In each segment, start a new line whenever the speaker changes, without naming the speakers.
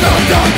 No, no.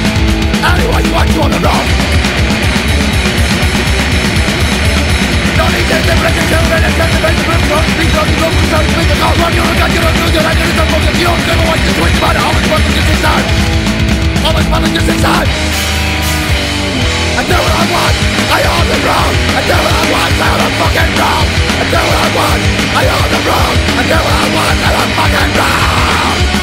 Always want to inside. I do what I want, I own the wrong. I do what I want, I own the fucking wrong. I do what I want, I own the wrong. I do what I want, I own the fucking wrong